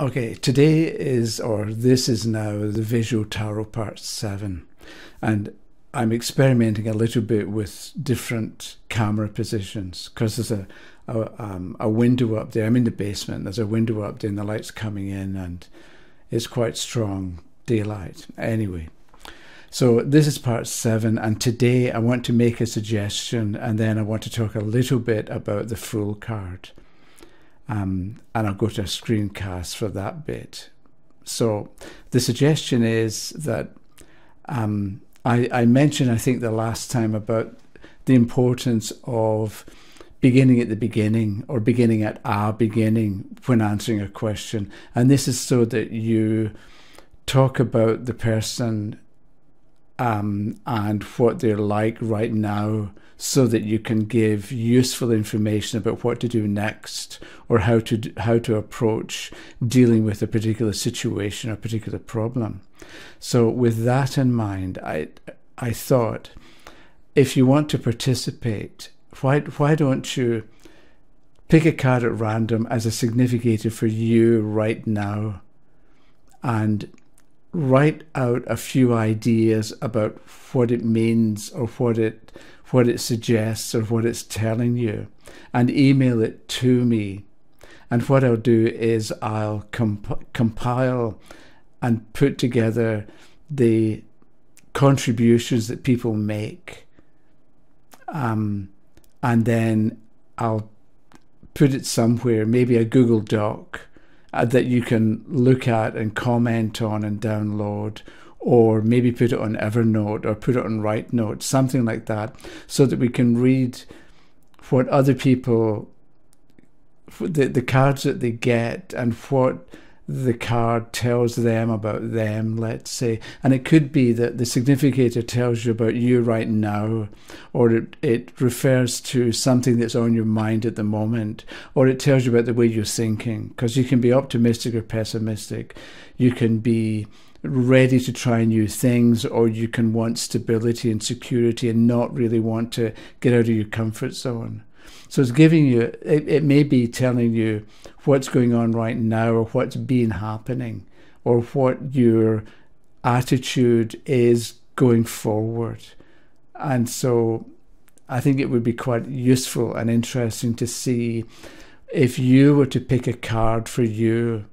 Okay, today is, or this is now, the Visual Tarot Part 7. And I'm experimenting a little bit with different camera positions because there's a, a, um, a window up there. I'm in the basement. There's a window up there and the light's coming in and it's quite strong daylight. Anyway, so this is part seven, and today I want to make a suggestion and then I want to talk a little bit about the Fool card. Um, and I'll go to a screencast for that bit. So the suggestion is that um, I, I mentioned, I think, the last time about the importance of beginning at the beginning or beginning at our beginning when answering a question. And this is so that you talk about the person um, and what they're like right now so that you can give useful information about what to do next or how to how to approach dealing with a particular situation or particular problem. So with that in mind, I I thought if you want to participate, why why don't you pick a card at random as a significator for you right now and write out a few ideas about what it means or what it what it suggests or what it's telling you and email it to me. And what I'll do is I'll comp- compile and put together the contributions that people make. Um, and then I'll put it somewhere, maybe a Google Doc uh, that you can look at and comment on and download, or maybe put it on Evernote or put it on RightNote, something like that, so that we can read what other people, the, the cards that they get, and what the card tells them about them, let's say. And it could be that the significator tells you about you right now, or it, it refers to something that's on your mind at the moment, or it tells you about the way you're thinking, because you can be optimistic or pessimistic. You can be ready to try new things, or you can want stability and security and not really want to get out of your comfort zone. So it's giving you, it, it may be telling you what's going on right now, or what's been happening, or what your attitude is going forward. And so I think it would be quite useful and interesting to see if you were to pick a card for you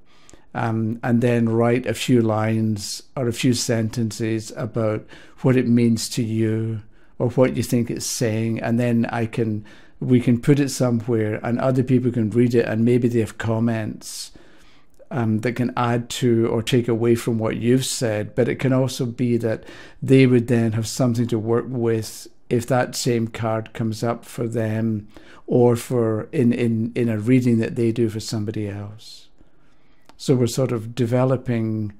um, and then write a few lines or a few sentences about what it means to you or what you think it's saying, and then I can we can put it somewhere and other people can read it and maybe they have comments um, that can add to or take away from what you've said. But it can also be that they would then have something to work with if that same card comes up for them or for in, in, in a reading that they do for somebody else. So we're sort of developing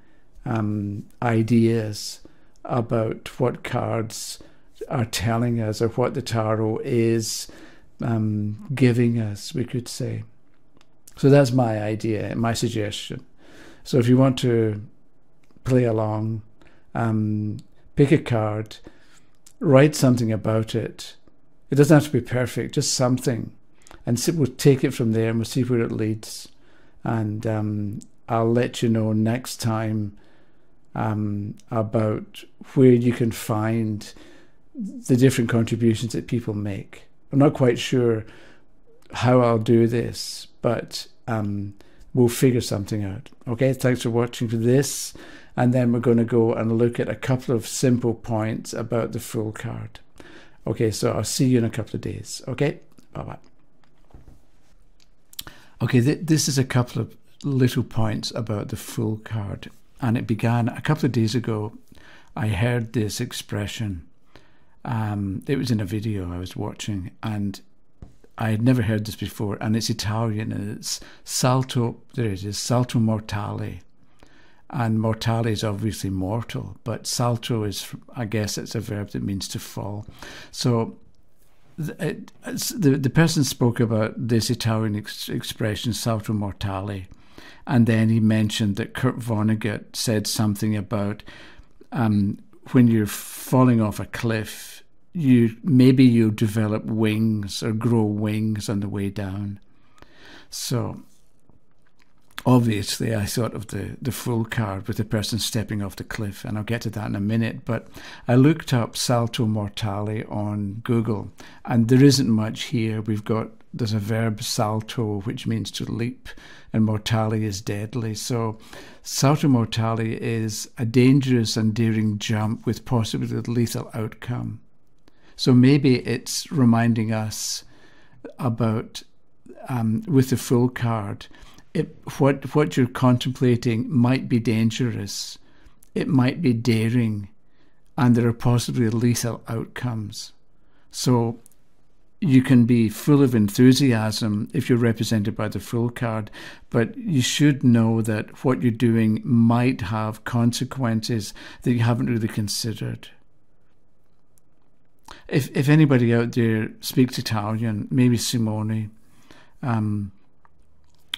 um, ideas about what cards are telling us or what the tarot is um, giving us, we could say. So that's my idea, my suggestion. So if you want to play along, um, pick a card, write something about it. It doesn't have to be perfect, just something. And we'll take it from there and we'll see where it leads. And um, I'll let you know next time um, about where you can find the different contributions that people make. I'm not quite sure how I'll do this, but um, we'll figure something out. Okay, thanks for watching for this. And then we're going to go and look at a couple of simple points about the Fool card. Okay, so I'll see you in a couple of days. Okay, bye bye. Okay, th- this is a couple of little points about the Fool card. And it began a couple of days ago. I heard this expression. Um, it was in a video I was watching, and I had never heard this before. And it's Italian, and it's salto. There it is, salto mortale. And mortale is obviously mortal, but salto is, I guess, it's a verb that means to fall. So the, the, the person spoke about this Italian ex- expression, salto mortale and then he mentioned that Kurt Vonnegut said something about um, when you're falling off a cliff, you maybe you develop wings or grow wings on the way down. So obviously I thought of the, the Fool card with the person stepping off the cliff, and I'll get to that in a minute. But I looked up salto mortale on Google, and there isn't much here. We've got there's a verb salto, which means to leap, and mortale is deadly. So salto mortale is a dangerous and daring jump with possibly a lethal outcome. So maybe it's reminding us about um, with the Fool card it, what what you're contemplating might be dangerous, it might be daring, and there are possibly lethal outcomes. So you can be full of enthusiasm if you're represented by the Fool card, but you should know that what you're doing might have consequences that you haven't really considered. If if anybody out there speaks Italian, maybe Simone, um,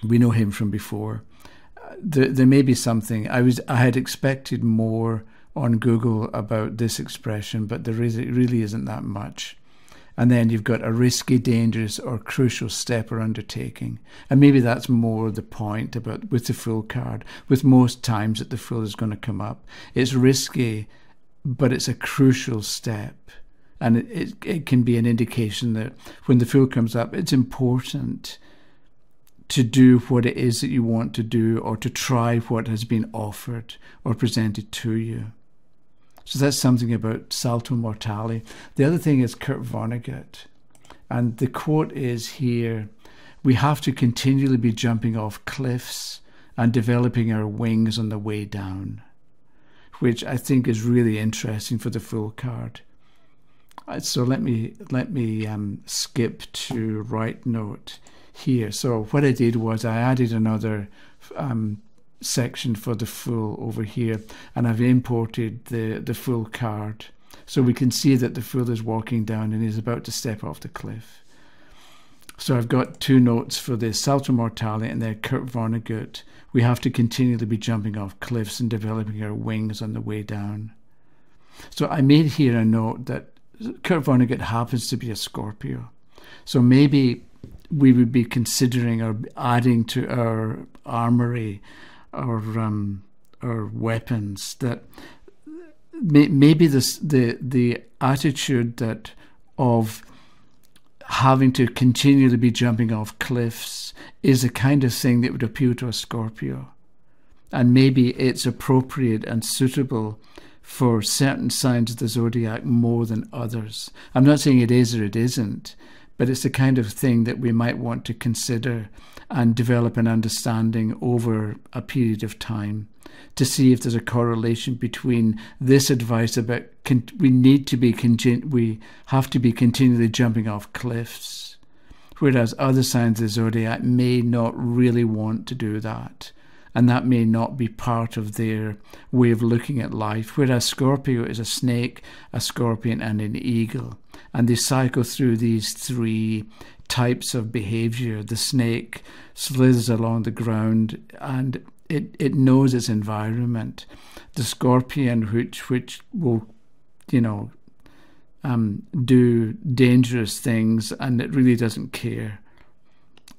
we know him from before. there, there may be something. I was I had expected more on Google about this expression, but there really, really isn't that much. And then you've got a risky, dangerous, or crucial step or undertaking. And maybe that's more the point about with the Fool card. With most times that the Fool is going to come up, it's risky, but it's a crucial step. And it, it, it can be an indication that when the Fool comes up, it's important to do what it is that you want to do or to try what has been offered or presented to you. So that's something about salto mortale. The other thing is Kurt Vonnegut. And the quote is here We have to continually be jumping off cliffs and developing our wings on the way down, which I think is really interesting for the Fool card. Uh, so let me let me um, skip to RightNote here. So what I did was I added another um, section for the Fool over here and I've imported the, the Fool card. So we can see that the fool is walking down and is about to step off the cliff. So I've got two notes for this, Salto Mortale and then Kurt Vonnegut. We have to continually be jumping off cliffs and developing our wings on the way down. So I made here a note that Kurt Vonnegut happens to be a Scorpio. So maybe we would be considering or adding to our armory or um, or weapons that may, maybe this the the attitude that of having to continually be jumping off cliffs is a kind of thing that would appeal to a Scorpio. And maybe it's appropriate and suitable for certain signs of the zodiac more than others. I'm not saying it is or it isn't, but it's the kind of thing that we might want to consider and develop an understanding over a period of time to see if there's a correlation between this advice about we need to be we have to be continually jumping off cliffs, whereas other signs of the zodiac may not really want to do that and that may not be part of their way of looking at life. Whereas Scorpio is a snake, a scorpion, and an eagle, and they cycle through these three types of behavior. The snake slithers along the ground and it, it knows its environment. The scorpion, which which will, you know, um, do dangerous things, and it really doesn't care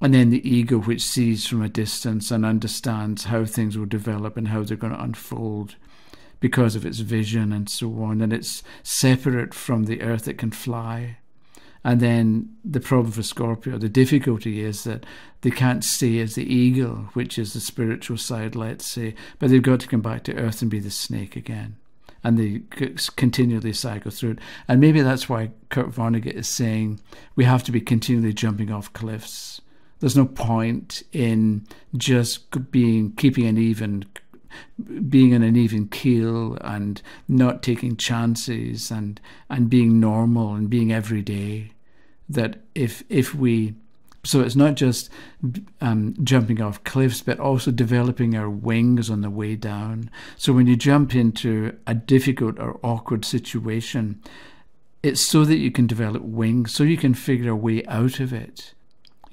and then the ego which sees from a distance and understands how things will develop and how they're going to unfold because of its vision and so on and it's separate from the earth it can fly and then the problem for Scorpio, the difficulty is that they can't stay as the eagle, which is the spiritual side, let's say, but they've got to come back to earth and be the snake again. And they continually cycle through it. And maybe that's why Kurt Vonnegut is saying we have to be continually jumping off cliffs there's no point in just being keeping an even being in an even keel and not taking chances and and being normal and being everyday that if if we so it's not just um, jumping off cliffs, but also developing our wings on the way down. So when you jump into a difficult or awkward situation, it's so that you can develop wings, so you can figure a way out of it.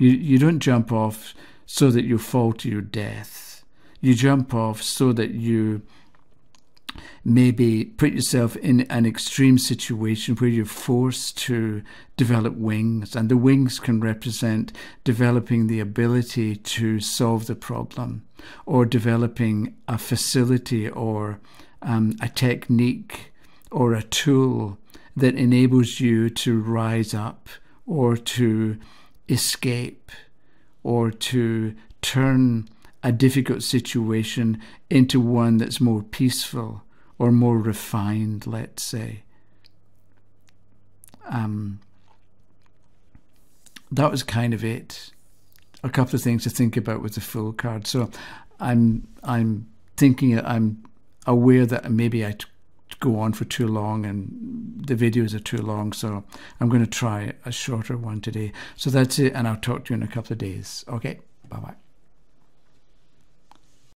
You, you don't jump off so that you fall to your death. You jump off so that you maybe put yourself in an extreme situation where you're forced to develop wings, and the wings can represent developing the ability to solve the problem or developing a facility or um, a technique or a tool that enables you to rise up or to escape or to turn a difficult situation into one that's more peaceful or more refined, let's say. Um, that was kind of it. A couple of things to think about with the Fool card. So I'm I'm thinking I'm aware that maybe I go on for too long and the videos are too long. So I'm going to try a shorter one today. So that's it, and I'll talk to you in a couple of days. Okay, bye bye.